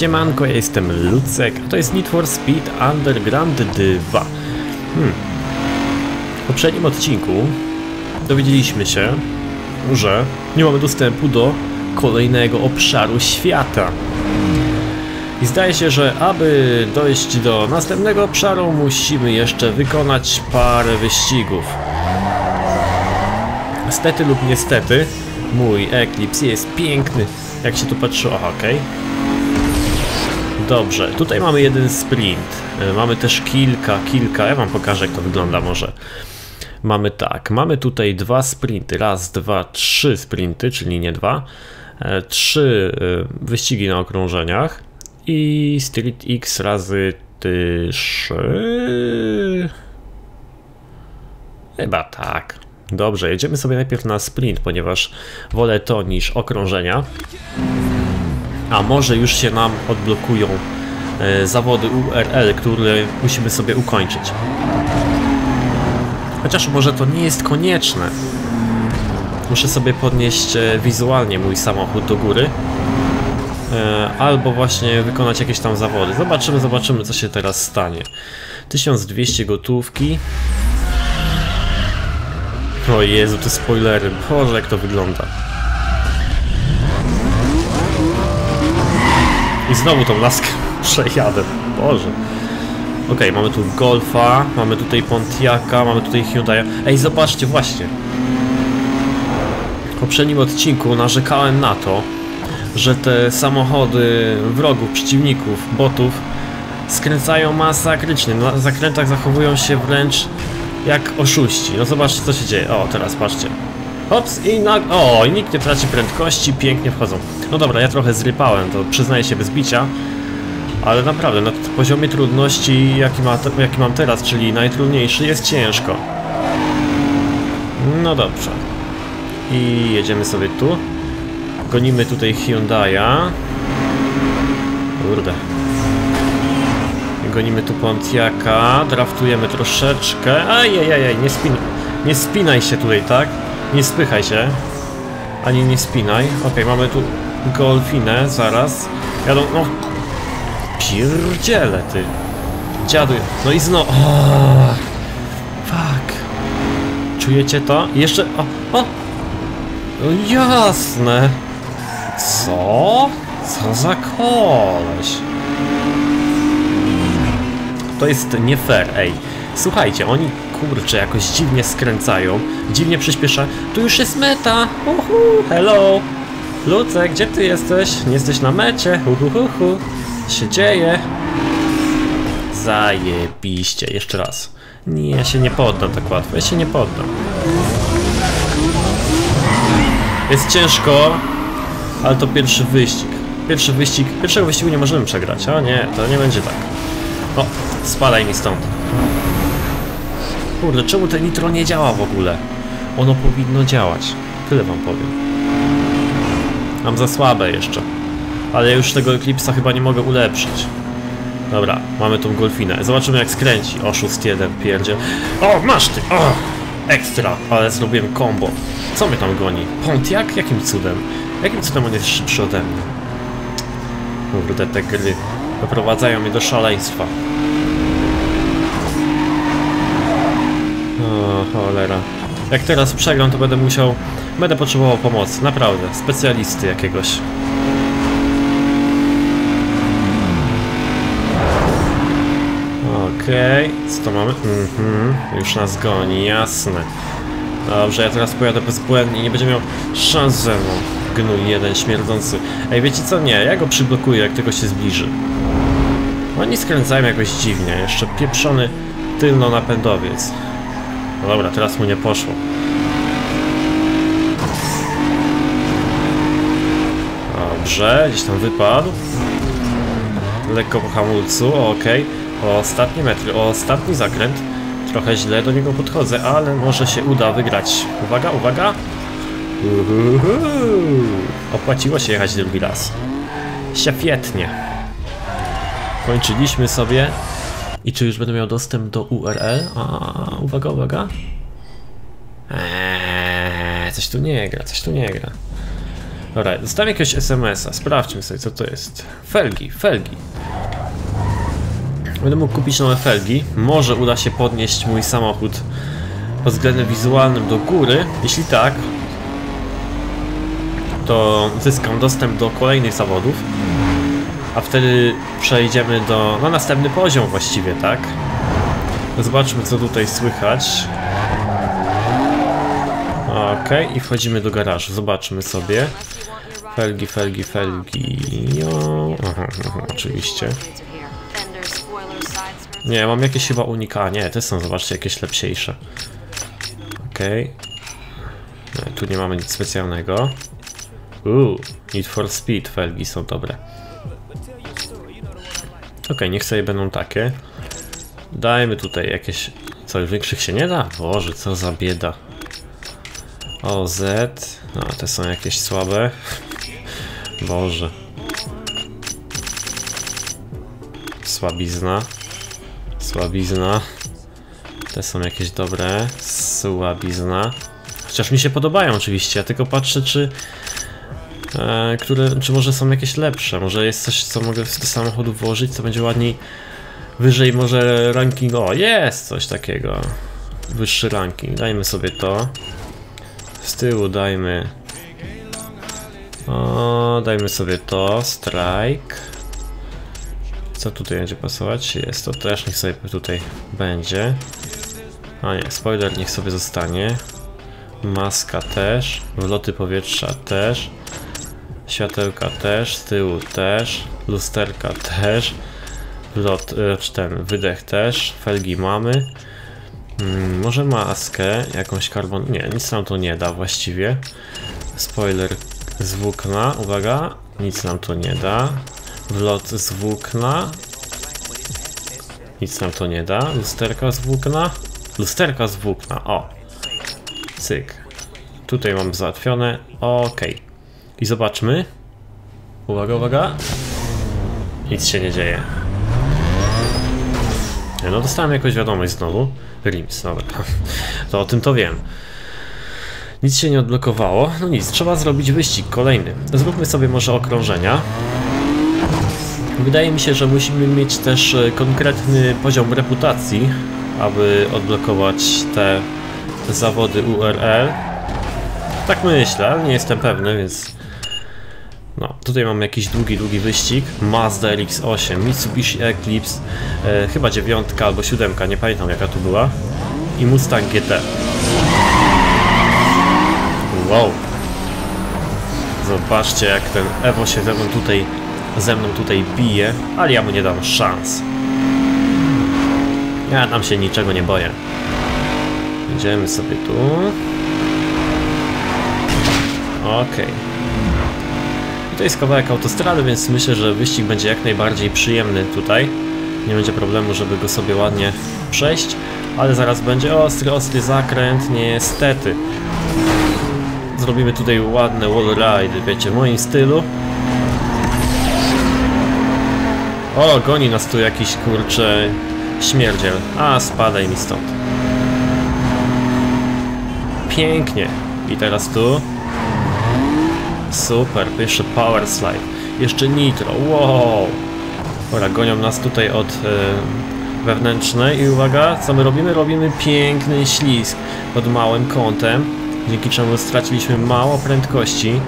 Siemanko, ja jestem Lucek, a to jest Need for Speed Underground 2. Hmm. W poprzednim odcinku dowiedzieliśmy się, że nie mamy dostępu do kolejnego obszaru świata. I zdaje się, że aby dojść do następnego obszaru, musimy jeszcze wykonać parę wyścigów. Stety lub niestety, mój Eclipse jest piękny. Jak się tu patrzy, aha, okej. Dobrze, tutaj mamy jeden sprint. E, Mamy też kilka, kilka. Ja wam pokażę, jak to wygląda może. Mamy tak, mamy tutaj dwa sprinty. Raz, dwa, trzy sprinty, czyli nie dwa. E, Trzy e, wyścigi na okrążeniach. I Street X razy trzy. Chyba tak. Dobrze, jedziemy sobie najpierw na sprint, ponieważ wolę to niż okrążenia. A może już się nam odblokują e, zawody URL, które musimy sobie ukończyć. Chociaż może to nie jest konieczne. Muszę sobie podnieść e, wizualnie mój samochód do góry. E, albo właśnie wykonać jakieś tam zawody. Zobaczymy, zobaczymy co się teraz stanie. 1200 gotówki. O Jezu, te spoilery. Boże, jak to wygląda. I znowu tą laskę przejadę. Boże. Okej, mamy tu Golfa, mamy tutaj Pontiaca, mamy tutaj Hyundai. Ej, zobaczcie, właśnie. W poprzednim odcinku narzekałem na to, że te samochody wrogów, przeciwników, botów skręcają masakrycznie. Na zakrętach zachowują się wręcz jak oszuści. No zobaczcie, co się dzieje. O, teraz patrzcie. Hops i na... O, i nikt nie traci prędkości, pięknie wchodzą. No dobra, ja trochę zrypałem, to przyznaję się bez bicia. Ale naprawdę, na poziomie trudności, jaki, ma, jaki mam teraz, czyli najtrudniejszy, jest ciężko. No dobrze. I jedziemy sobie tu. Gonimy tutaj Hyundai'a. Kurde. Gonimy tu Pontiaca, draftujemy troszeczkę. Ajajajaj, nie, spin nie spinaj się tutaj, tak? Nie spychaj się. Ani nie spinaj. Okej, mamy tu Golfinę, zaraz. Jadą, no... Pierdziele, ty. Dziadu, no i znowu... Fuck. Czujecie to? Jeszcze... O, o! No jasne. Co? Co za koleś? To jest nie fair, ej. Słuchajcie, oni kurczę jakoś dziwnie skręcają, dziwnie przyspiesza. Tu już jest meta! Uhu, hello! Lucek, gdzie ty jesteś? Nie jesteś na mecie? Uhuhuhu. Się dzieje? Zajebiście, jeszcze raz. Nie, ja się nie poddam tak łatwo, ja się nie poddam. Jest ciężko, ale to pierwszy wyścig. Pierwszy wyścig, pierwszego wyścigu nie możemy przegrać, a nie, to nie będzie tak. O, spadaj mi stąd. Kurde, czemu to nitro nie działa w ogóle? Ono powinno działać. Tyle wam powiem. Mam za słabe jeszcze. Ale już tego Eclipse'a chyba nie mogę ulepszyć. Dobra, mamy tą Golfinę. Zobaczymy jak skręci. Oszust jeden, pierdzie. O, masz ty! O! Ekstra, ale zrobiłem combo. Co mnie tam goni? Pontiac? Jakim cudem? Jakim cudem on jest szybszy ode mnie? Kurde, te gry doprowadzają mnie do szaleństwa. O, cholera. Jak teraz przegram, to będę musiał... Będę potrzebował pomocy, naprawdę. Specjalisty jakiegoś. Okej, co to mamy? Mhm, już nas goni, jasne. Dobrze, ja teraz pojadę bezbłędnie, nie będzie miał szans ze mną. Gnój jeden śmierdzący. Ej, wiecie co? Nie, ja go przyblokuję, jak tego się zbliży. Oni skręcają jakoś dziwnie, jeszcze pieprzony tylno-napędowiec. No dobra, teraz mu nie poszło. Dobrze, gdzieś tam wypadł. Lekko po hamulcu, okej. O ostatni metr, o ostatni zakręt. Trochę źle do niego podchodzę, ale może się uda wygrać. Uwaga, uwaga! Uhuhu. Opłaciło się jechać drugi raz. Świetnie. Kończyliśmy sobie. I czy już będę miał dostęp do URL? A, uwaga, uwaga. Eee, coś tu nie gra, coś tu nie gra. Dobra, dostałem jakiegoś SMS-a. Sprawdźmy sobie, co to jest. Felgi, felgi. Będę mógł kupić nowe felgi. Może uda się podnieść mój samochód pod względem wizualnym do góry. Jeśli tak, to zyskam dostęp do kolejnych zawodów. A wtedy przejdziemy do, na następny poziom właściwie, tak? Zobaczmy co tutaj słychać. Okej, i wchodzimy do garażu. Zobaczmy sobie. Felgi, felgi, felgi. Aha, aha, oczywiście. Nie, mam jakieś chyba unika. Nie, te są, zobaczcie, jakieś lepsiejsze. Okej. Okay. Tu nie mamy nic specjalnego. Uuu, Need for Speed felgi są dobre. Okay, niech sobie będą takie. Dajmy tutaj jakieś... Co, większych się nie da? Boże, co za bieda. OZ. No, te są jakieś słabe. Boże. Słabizna. Słabizna. Te są jakieś dobre. Słabizna. Chociaż mi się podobają oczywiście, ja tylko patrzę czy... E, które, czy może są jakieś lepsze, może jest coś co mogę do samochodu włożyć, co będzie ładniej wyżej może ranking, o jest coś takiego. Wyższy ranking, dajmy sobie to. Z tyłu dajmy. O, dajmy sobie to, strike. Co tutaj będzie pasować? Jest to też, niech sobie tutaj będzie. A nie, spoiler niech sobie zostanie. Maska też, wloty powietrza też światełka też, z tyłu też, lusterka też Lot, e, ten, wydech też, felgi mamy. Hmm, może maskę, jakąś karbon... Nie, nic nam to nie da właściwie. Spoiler z włókna, uwaga, nic nam to nie da. Wlot z włókna. Nic nam to nie da. Lusterka z włókna. Lusterka z włókna, o. Cyk. Tutaj mam załatwione. Ok. I zobaczmy. Uwaga, uwaga. Nic się nie dzieje. No dostałem jakąś wiadomość znowu. Rims, dobra. To o tym to wiem. Nic się nie odblokowało. No nic, trzeba zrobić wyścig kolejny. Zróbmy sobie może okrążenia. Wydaje mi się, że musimy mieć też e, konkretny poziom reputacji, aby odblokować te, te zawody URL. Tak myślę, ale nie jestem pewny, więc no, tutaj mamy jakiś długi, długi wyścig. Mazda RX-8, Mitsubishi Eclipse, e, chyba dziewiątka albo siódemka, nie pamiętam jaka tu była. I Mustang GT. Wow. Zobaczcie jak ten Evo się ze mną tutaj, ze mną tutaj bije, ale ja mu nie dam szans. Ja tam się niczego nie boję. Idziemy sobie tu. Okej. Okay. To jest kawałek autostrady, więc myślę, że wyścig będzie jak najbardziej przyjemny tutaj. Nie będzie problemu, żeby go sobie ładnie przejść, ale zaraz będzie ostry, ostry zakręt, niestety. Zrobimy tutaj ładne wall ride, wiecie, w moim stylu. O, goni nas tu jakiś kurcze śmierdziel. A, spadaj mi stąd. Pięknie. I teraz tu. Super, pierwszy power slide. Jeszcze nitro, wow! Dobra, gonią nas tutaj od e, wewnętrznej i uwaga, co my robimy? Robimy piękny ślizg pod małym kątem, dzięki czemu straciliśmy mało prędkości.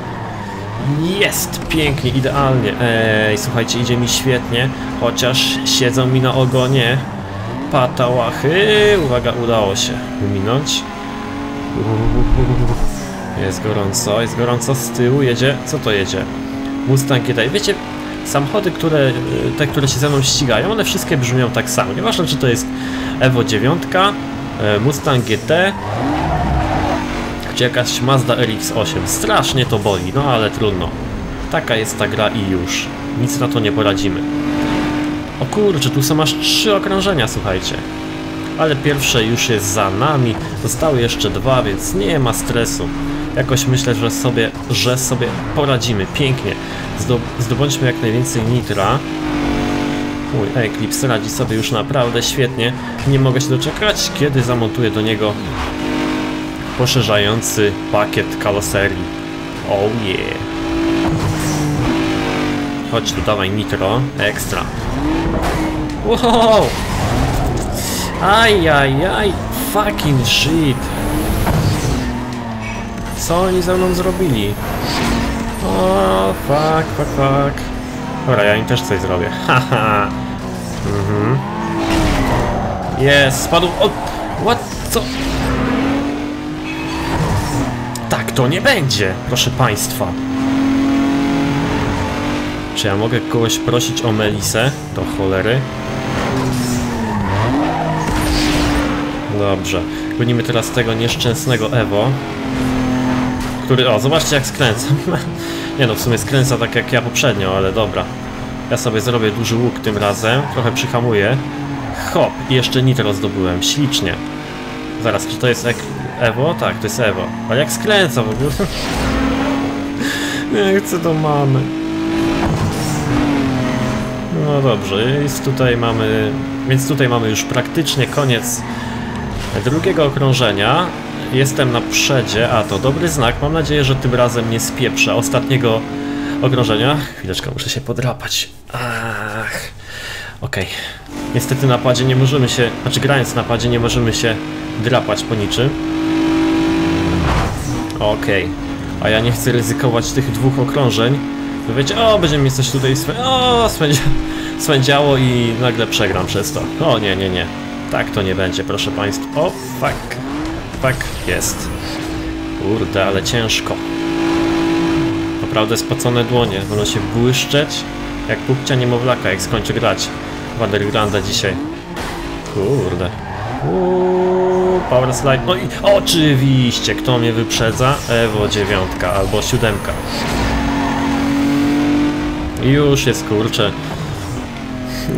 Jest! Pięknie, idealnie. Ej, słuchajcie, idzie mi świetnie, chociaż siedzą mi na ogonie patałachy. Uwaga, udało się wyminąć. Jest gorąco, jest gorąco z tyłu, jedzie, co to jedzie? Mustang GT. Wiecie, samochody, które, e, te, które się ze mną ścigają, one wszystkie brzmią tak samo. Nieważne, czy to jest Evo 9, e, Mustang GT, czy jakaś Mazda RX-8. Strasznie to boli, no ale trudno. Taka jest ta gra i już. Nic na to nie poradzimy. O kurczę, tu są aż trzy okrążenia, słuchajcie. Ale pierwsze już jest za nami, zostały jeszcze dwa, więc nie ma stresu jakoś myślę, że sobie, że sobie poradzimy pięknie. Zdobądźmy jak najwięcej nitra. Mój Eclipse radzi sobie już naprawdę świetnie. Nie mogę się doczekać, kiedy zamontuję do niego poszerzający pakiet kaloserii. Oh yeah! chodź tu, dawaj nitro, ekstra. Wow! Ajajaj, fucking shit. Co oni ze mną zrobili? O, fuck, fuck, fuck. Dobra, ja im też coś zrobię. Haha. Mhm. Jest, spadł. O, what? Co? Tak to nie będzie, proszę państwa. Czy ja mogę kogoś prosić o Melisę? Do cholery. Dobrze. Gonimy teraz tego nieszczęsnego Ewo. Który, o, zobaczcie jak skręca. Nie no, w sumie skręca tak jak ja poprzednio, ale dobra. Ja sobie zrobię duży łuk tym razem, trochę przyhamuję. Hop, i jeszcze nitro zdobyłem, ślicznie. Zaraz, czy to jest Ewo? Tak, to jest Ewo. Ale jak skręca w ogóle? Nie chcę do mamy. No dobrze, jest tutaj mamy... Więc tutaj mamy już praktycznie koniec drugiego okrążenia. Jestem na przedzie, a to dobry znak. Mam nadzieję, że tym razem nie spieprzę ostatniego okrążenia. Chwileczkę, muszę się podrapać. Ach. Okej. Okay. Niestety na padzie nie możemy się, znaczy grając na padzie nie możemy się drapać po niczym. Okej. Okay. A ja nie chcę ryzykować tych dwóch okrążeń. Wy wiecie, o, będzie mi coś tutaj swę... o, swędzia... swędziało i nagle przegram przez to. O, nie, nie, nie. Tak to nie będzie, proszę państwa. O, fuck. Fuck, jest. Kurde, ale ciężko. Naprawdę spocone dłonie, będą się błyszczeć jak pupcia niemowlaka, jak skończy grać Wandergranda dzisiaj. Kurde. Uuu, power slide. No i oczywiście, kto mnie wyprzedza? Ewo dziewiątka albo siódemka. Już jest kurczę.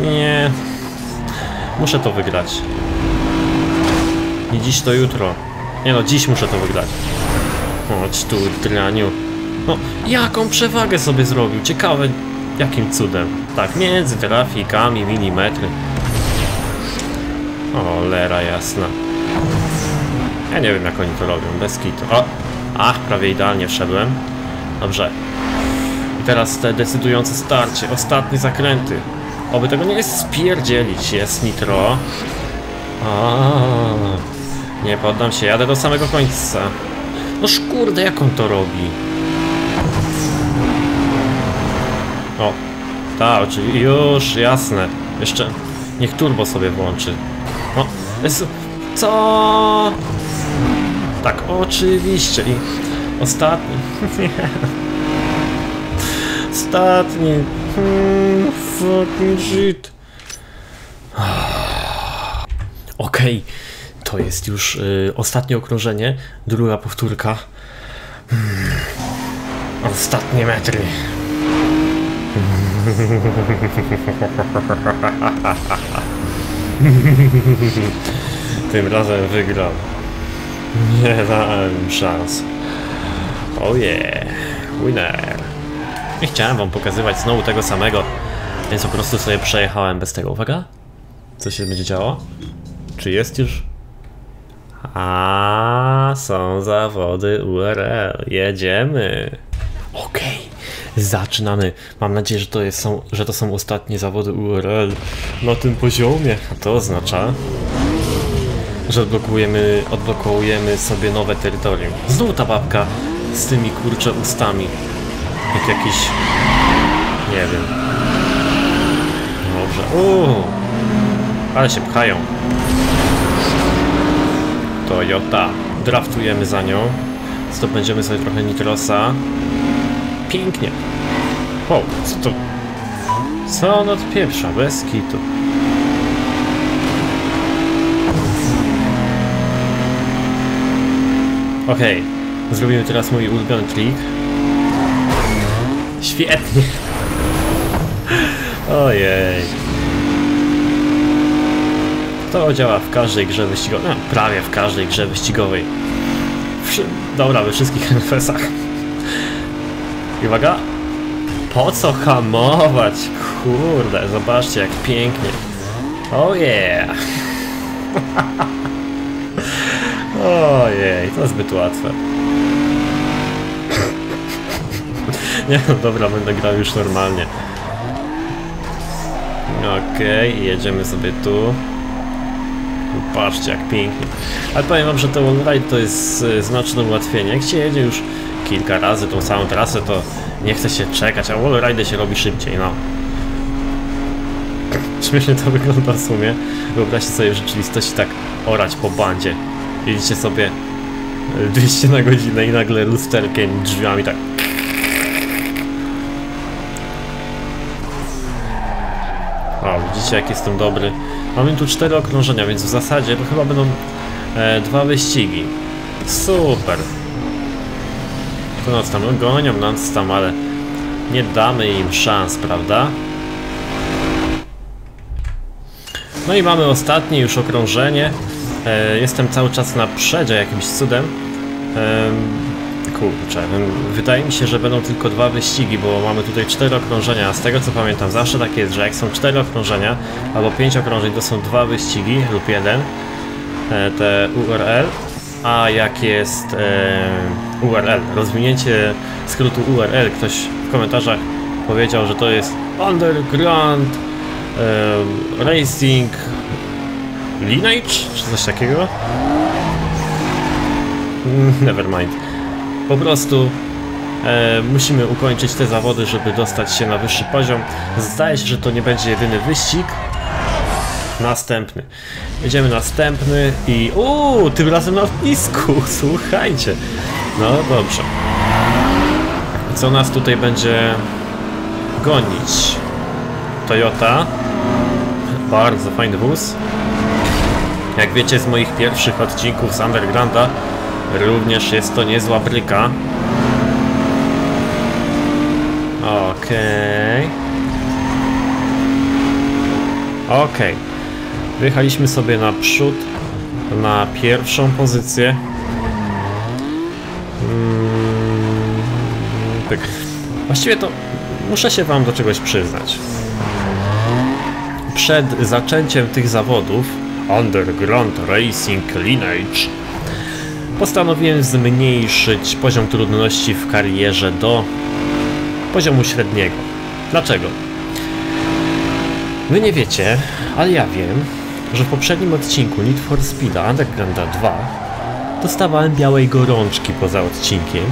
Nie. Muszę to wygrać. Nie dziś to jutro. Nie no, dziś muszę to wygrać. Chodź tu, draniu. No, jaką przewagę sobie zrobił? Ciekawe, jakim cudem. Tak, między trafikami, milimetry. O, lera jasna. Ja nie wiem, jak oni to robią, bez kitu. O! Ach, prawie idealnie wszedłem. Dobrze. I teraz te decydujące starcie, ostatnie zakręty. Oby tego nie spierdzielić, jest nitro. O, nie poddam się, jadę do samego końca. No szkurde, jak on to robi? O, tak, oczywiście, już, jasne. Jeszcze, niech turbo sobie włączy. O, jest, co? Tak, oczywiście i ostatni. ostatni. Hmm, fucking shit. Okej, okay. To jest już y, ostatnie okrążenie, druga powtórka. Hmm. Ostatnie metry. Tym razem wygram. Nie dałem szans. Oh yeah, winner. Nie chciałem wam pokazywać znowu tego samego, więc po prostu sobie przejechałem bez tego. Uwaga, co się będzie działo? Czy jest już? A są zawody URL. Jedziemy. Okej. Okay. Zaczynamy. Mam nadzieję, że to, jest, są, że to są ostatnie zawody URL na tym poziomie. A to oznacza, że odblokujemy, odblokujemy sobie nowe terytorium. Znowu ta babka z tymi kurcze ustami. Jak jakiś... Nie wiem. Dobrze. Uuu. Ale się pchają. Toyota. Draftujemy za nią. Zdobędziemy sobie trochę nitrosa. Pięknie. O, co to? Co on odpieprza? Bez kitu. Okej, okay. zrobimy teraz mój ulubiony trik. Świetnie. Ojej. To działa w każdej grze wyścigowej. No, prawie w każdej grze wyścigowej. Dobra, we wszystkich NFS-ach. I uwaga. Po co hamować? Kurde, zobaczcie jak pięknie. Oh yeah. Ojej, to zbyt łatwe. Nie no dobra, będę grał już normalnie. Okej, jedziemy sobie tu. Patrzcie jak pięknie. Ale powiem wam, że to wallride to jest e, znaczne ułatwienie. Jak się jedzie już kilka razy tą samą trasę, to nie chce się czekać, a wallride się robi szybciej, no. Śmiesznie to wygląda w sumie. Wyobraźcie sobie w rzeczywistości tak orać po bandzie. Jedziecie sobie e, 200 na godzinę i nagle lusterkiem drzwiami tak O, widzicie jak jestem dobry. Mamy tu cztery okrążenia, więc w zasadzie to chyba będą e, dwa wyścigi. Super. To nas tam gonią, nas tam, ale nie damy im szans, prawda? No i mamy ostatnie już okrążenie. E, jestem cały czas na przedzie jakimś cudem. E, kurczę, wydaje mi się, że będą tylko dwa wyścigi, bo mamy tutaj cztery okrążenia, z tego co pamiętam zawsze tak jest, że jak są cztery okrążenia albo pięć okrążeń, to są dwa wyścigi lub jeden, e, te URL, a jak jest e, URL, rozwinięcie skrótu URL, ktoś w komentarzach powiedział, że to jest Underground e, Racing Lineage, czy coś takiego? Never mind. Po prostu e, musimy ukończyć te zawody, żeby dostać się na wyższy poziom. Zdaje się, że to nie będzie jedyny wyścig. Następny. Jedziemy następny i... Uuu, tym razem na lotnisku, słuchajcie. No dobrze. Co nas tutaj będzie gonić? Toyota. Bardzo fajny wóz. Jak wiecie z moich pierwszych odcinków z Undergrounda, również jest to niezła bryka. Okej. Okay. Okej. Okay. Wyjechaliśmy sobie naprzód na pierwszą pozycję. Hmm, tak. Właściwie to muszę się wam do czegoś przyznać. Przed zaczęciem tych zawodów Underground Racing Lineage postanowiłem zmniejszyć poziom trudności w karierze do poziomu średniego. Dlaczego? Wy nie wiecie, ale ja wiem, że w poprzednim odcinku Need for Speed Undergrounda 2 dostawałem białej gorączki poza odcinkiem,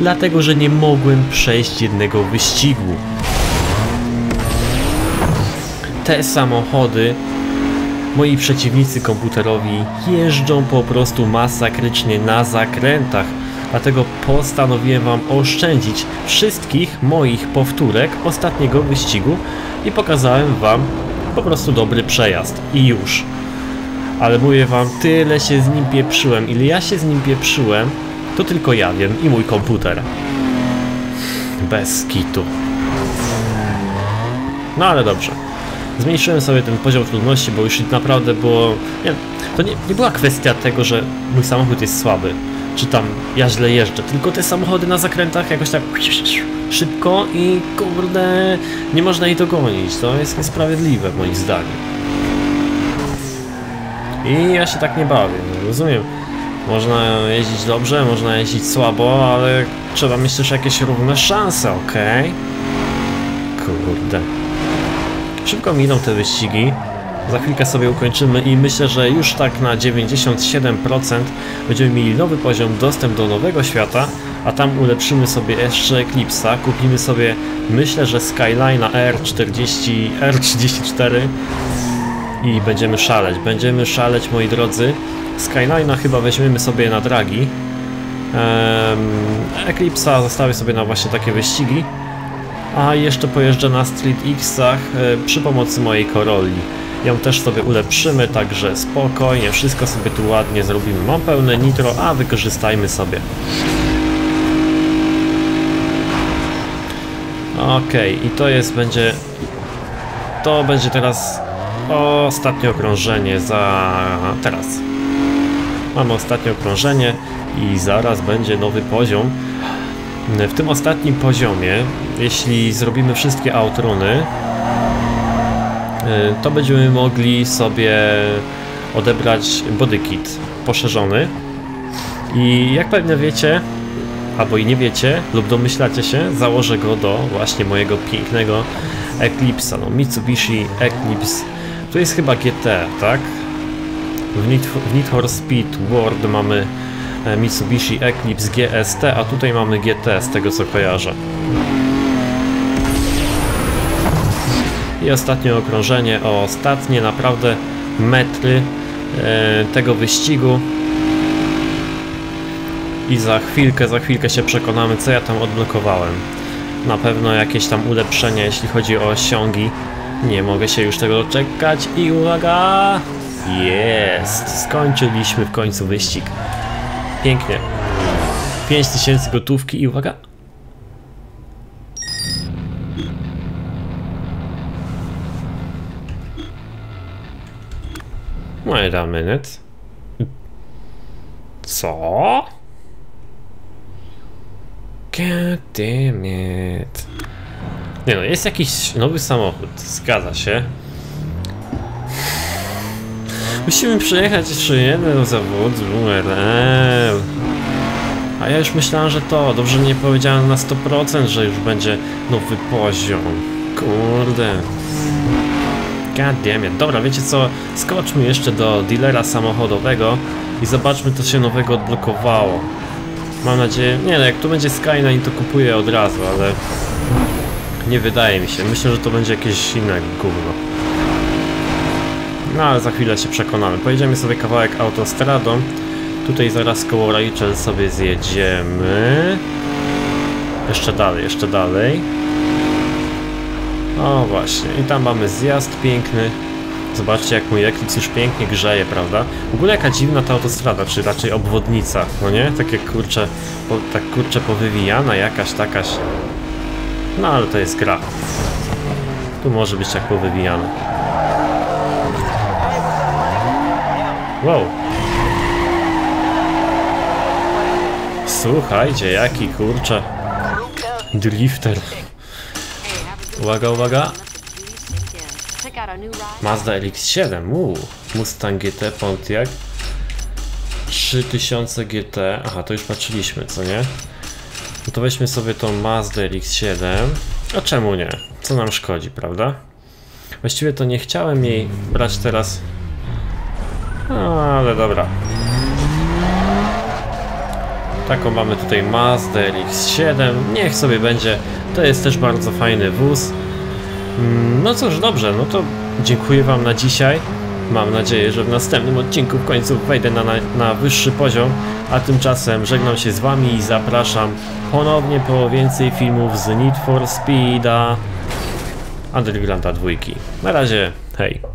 dlatego że nie mogłem przejść jednego wyścigu. Te samochody moi przeciwnicy komputerowi jeżdżą po prostu masakrycznie na zakrętach, dlatego postanowiłem wam oszczędzić wszystkich moich powtórek ostatniego wyścigu i pokazałem wam po prostu dobry przejazd i już. Ale mówię wam, tyle się z nim pieprzyłem, ile ja się z nim pieprzyłem, to tylko ja wiem i mój komputer. Bez kitu. No ale dobrze. Zmniejszyłem sobie ten poziom trudności, bo już naprawdę było... Nie, to nie, nie była kwestia tego, że mój samochód jest słaby, czy tam ja źle jeżdżę, tylko te samochody na zakrętach jakoś tak szybko i kurde, nie można jej dogonić. To jest niesprawiedliwe moim zdaniem. I ja się tak nie bawię, no, rozumiem. Można jeździć dobrze, można jeździć słabo, ale trzeba mieć też jakieś równe szanse, ok? Kurde. Szybko miną te wyścigi. Za chwilkę sobie ukończymy i myślę, że już tak na 97% będziemy mieli nowy poziom, dostęp do nowego świata, a tam ulepszymy sobie jeszcze Eclipse'a, kupimy sobie, myślę, że Skyline'a R40, R34 i będziemy szaleć, będziemy szaleć moi drodzy. Skyline'a chyba weźmiemy sobie na dragi. Eclipse'a zostawię sobie na właśnie takie wyścigi. A jeszcze pojeżdżę na Street X'ach e, przy pomocy mojej Corolli. Ją też sobie ulepszymy, także spokojnie, wszystko sobie tu ładnie zrobimy. Mam pełne nitro, a wykorzystajmy sobie. Okej, okay, i to jest, będzie... To będzie teraz ostatnie okrążenie za... teraz. Mamy ostatnie okrążenie i zaraz będzie nowy poziom. W tym ostatnim poziomie, jeśli zrobimy wszystkie outrony, y, to będziemy mogli sobie odebrać bodykit poszerzony. I jak pewnie wiecie, albo i nie wiecie, lub domyślacie się, założę go do właśnie mojego pięknego Eclipse'a, no Mitsubishi Eclipse. To jest chyba GT, tak? W Need, w Need for Speed World mamy e, Mitsubishi Eclipse GST, a tutaj mamy GT z tego co kojarzę. I ostatnie okrążenie, o ostatnie naprawdę metry e, tego wyścigu. I za chwilkę, za chwilkę się przekonamy, co ja tam odblokowałem. Na pewno jakieś tam ulepszenia, jeśli chodzi o osiągi. Nie mogę się już tego doczekać i uwaga! Jest! Skończyliśmy w końcu wyścig. Pięknie. 5000 gotówki i uwaga! Wait a minute. Co? God damn it. Nie no, jest jakiś nowy samochód, zgadza się. Musimy przejechać jeszcze jeden zawód URL. A ja już myślałem, że to. Dobrze nie powiedziałem na 100%, że już będzie nowy poziom. Kurde. God damn it. Dobra, wiecie co? Skoczmy jeszcze do dealera samochodowego i zobaczmy, co się nowego odblokowało. Mam nadzieję... Nie no, jak tu będzie Skyline, to kupuję od razu, ale... Nie wydaje mi się. Myślę, że to będzie jakieś inne gówno. No ale za chwilę się przekonamy. Pojedziemy sobie kawałek autostradą. Tutaj zaraz koło Rachel sobie zjedziemy. Jeszcze dalej, jeszcze dalej. O właśnie, i tam mamy zjazd piękny. Zobaczcie jak mój Eclipse już pięknie grzeje, prawda? W ogóle jaka dziwna ta autostrada, czy raczej obwodnica, no nie? Takie kurcze, po, tak kurcze powywijana jakaś, takaś. No ale to jest gra. Tu może być tak powywijane. Wow. Słuchajcie, jaki kurcze. Drifter. Uwaga, uwaga. Mazda RX-7, uuu. Mustang GT Pontiac. 3000 GT. Aha, to już patrzyliśmy, co nie? No to weźmy sobie tą Mazda RX-7. A czemu nie? Co nam szkodzi, prawda? Właściwie to nie chciałem jej brać teraz. No, ale dobra. Taką mamy tutaj Mazda RX-7. Niech sobie będzie. To jest też bardzo fajny wóz. Mm, No cóż, dobrze, no to dziękuję Wam na dzisiaj. Mam nadzieję, że w następnym odcinku w końcu wejdę na, na, wyższy poziom, a tymczasem żegnam się z Wami i zapraszam ponownie po więcej filmów z Need for Speeda Undergrounda dwójki. Na razie, hej.